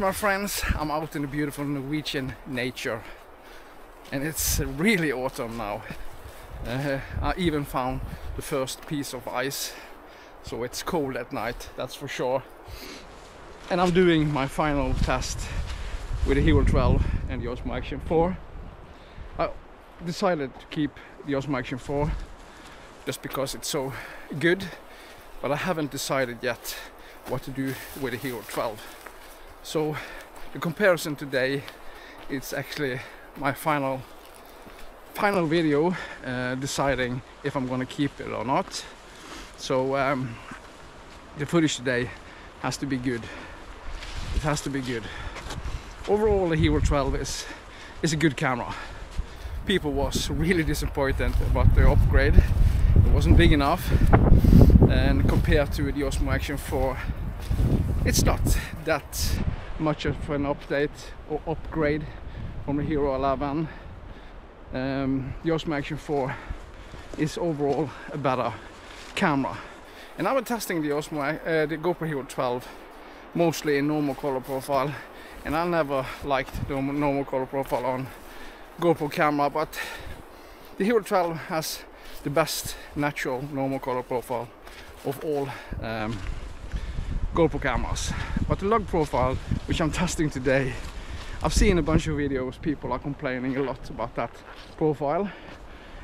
my friends, I'm out in the beautiful Norwegian nature and it's really autumn now. Uh, I even found the first piece of ice so it's cold at night, that's for sure. And I'm doing my final test with the Hero 12 and the Osmo Action 4. I decided to keep the Osmo Action 4 just because it's so good but I haven't decided yet what to do with the Hero 12 so the comparison today it's actually my final final video uh, deciding if I'm gonna keep it or not. So um, the footage today has to be good. It has to be good. Overall the Hero 12 is is a good camera. People was really disappointed about the upgrade. It wasn't big enough and compared to the Osmo Action 4 it's not that much of an update or upgrade from the Hero 11 um, the Osmo Action 4 is overall a better camera. And I was testing the Osmo, uh, the GoPro Hero 12 mostly in normal color profile. And I never liked the normal color profile on GoPro camera but the Hero 12 has the best natural normal color profile of all um, GoPro cameras. But the log profile, which I'm testing today, I've seen a bunch of videos, people are complaining a lot about that profile.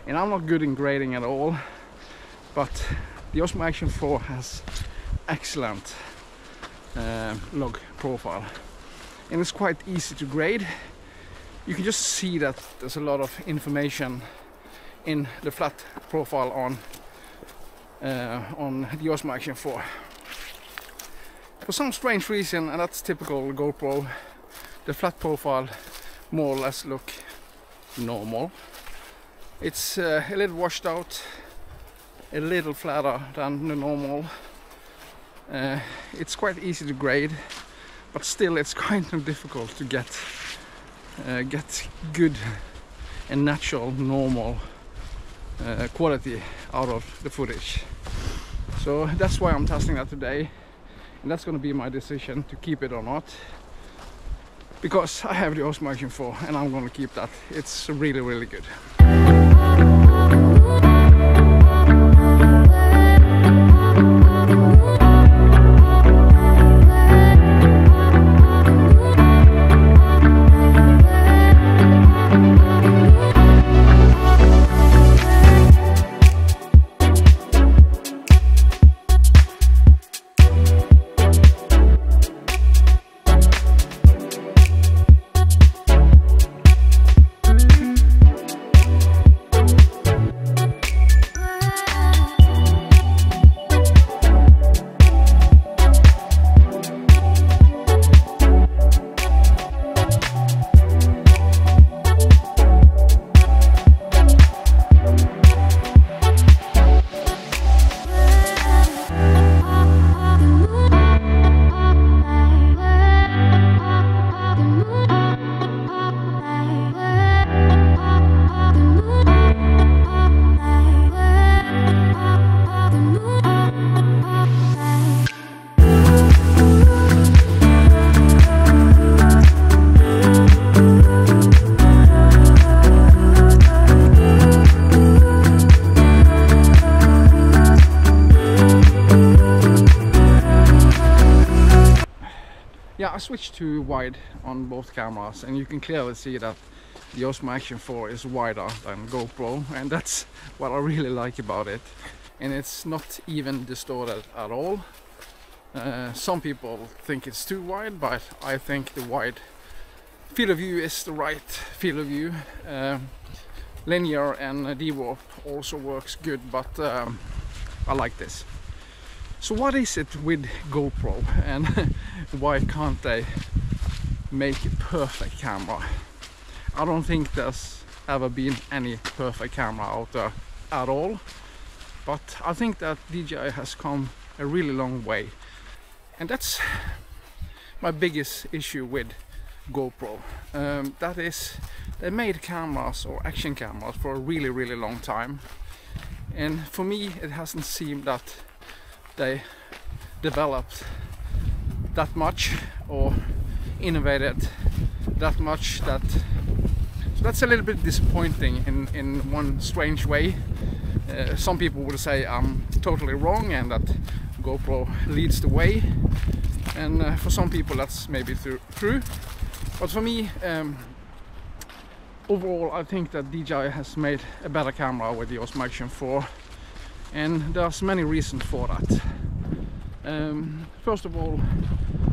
And I'm not good in grading at all, but the Osmo Action 4 has excellent uh, log profile. And it's quite easy to grade. You can just see that there's a lot of information in the flat profile on uh, on the Osmo Action 4. For some strange reason, and that's typical GoPro, the flat profile more or less look normal. It's uh, a little washed out, a little flatter than the normal. Uh, it's quite easy to grade, but still it's kind of difficult to get uh, get good and natural normal uh, quality out of the footage. So that's why I'm testing that today. And that's going to be my decision to keep it or not. Because I have the Osmo Action 4 and I'm going to keep that. It's really, really good. Switched to wide on both cameras and you can clearly see that the Osmo Action 4 is wider than GoPro and that's what I really like about it. And it's not even distorted at all. Uh, some people think it's too wide but I think the wide field of view is the right field of view. Um, linear and D-warp also works good but um, I like this so what is it with GoPro and why can't they make a perfect camera? I don't think there's ever been any perfect camera out there at all. But I think that DJI has come a really long way. And that's my biggest issue with GoPro. Um, that is, they made cameras or action cameras for a really, really long time. And for me, it hasn't seemed that they developed that much or innovated that much that so that's a little bit disappointing in in one strange way. Uh, some people would say I'm totally wrong and that GoPro leads the way. And uh, for some people that's maybe true. But for me um, overall I think that DJI has made a better camera with the Osmo Action 4 and there's many reasons for that. Um, first of all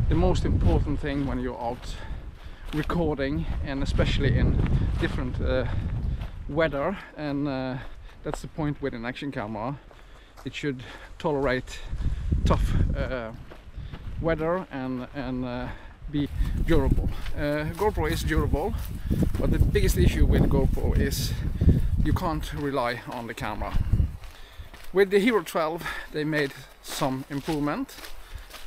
the most important thing when you're out recording and especially in different uh, weather and uh, that's the point with an action camera. It should tolerate tough uh, weather and and uh, be durable. Uh, GoPro is durable but the biggest issue with GoPro is you can't rely on the camera with the Hero 12 they made some improvement.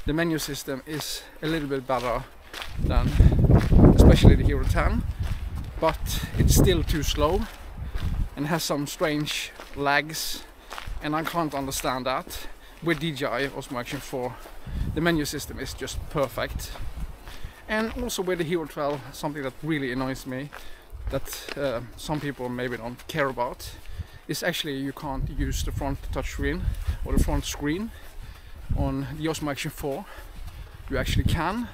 The menu system is a little bit better than especially the Hero 10 but it's still too slow and has some strange lags and I can't understand that. With DJI Osmo Action 4 the menu system is just perfect. And also with the Hero 12 something that really annoys me that uh, some people maybe don't care about is actually you can't use the front touchscreen or the front screen on the Osmo Action 4 you actually can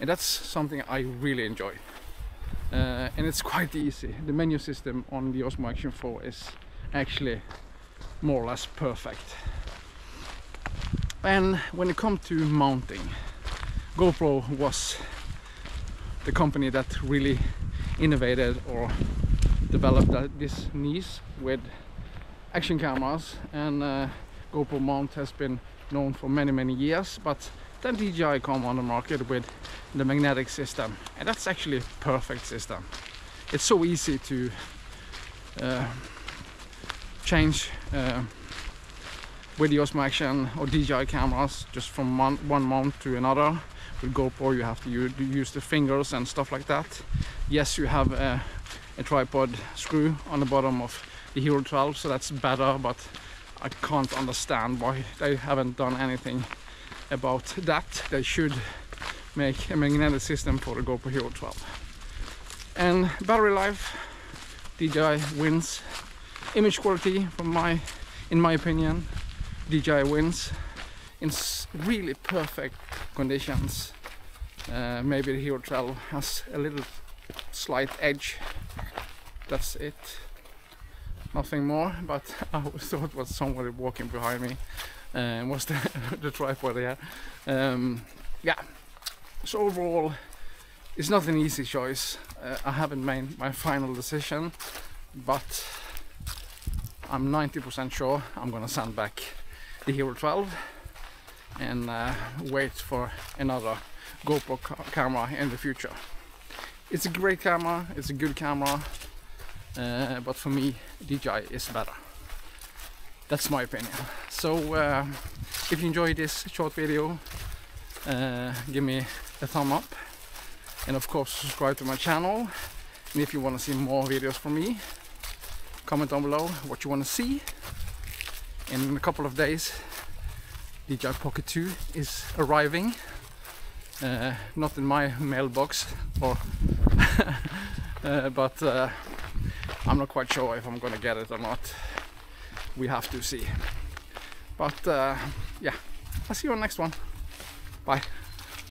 and that's something I really enjoy uh, and it's quite easy. The menu system on the Osmo Action 4 is actually more or less perfect. And when it comes to mounting, GoPro was the company that really innovated or developed this niche with action cameras and uh, GoPro mount has been known for many many years but then DJI come on the market with the magnetic system and that's actually a perfect system. It's so easy to uh, change uh, with the Osmo Action or DJI cameras just from one, one mount to another. With GoPro you have to use, use the fingers and stuff like that. Yes you have a, a tripod screw on the bottom of the Hero 12 so that's better but I can't understand why they haven't done anything about that. They should make a magnetic system for the GoPro Hero 12 and battery life DJI wins. Image quality from my in my opinion DJI wins in really perfect conditions. Uh, maybe the Hero 12 has a little slight edge. That's it nothing more but I thought was somebody walking behind me and was the, the tripod there. Um, yeah, so overall, it's not an easy choice. Uh, I haven't made my final decision, but I'm 90% sure I'm gonna send back the Hero 12 and uh, wait for another GoPro ca camera in the future. It's a great camera, it's a good camera, uh, but for me DJI is better. That's my opinion. So uh, if you enjoyed this short video uh, give me a thumb up and of course subscribe to my channel. And if you want to see more videos from me comment down below what you want to see. And in a couple of days DJI Pocket 2 is arriving. Uh, not in my mailbox or uh, but uh, I'm not quite sure if I'm gonna get it or not we have to see. But uh, yeah, I'll see you on the next one. Bye.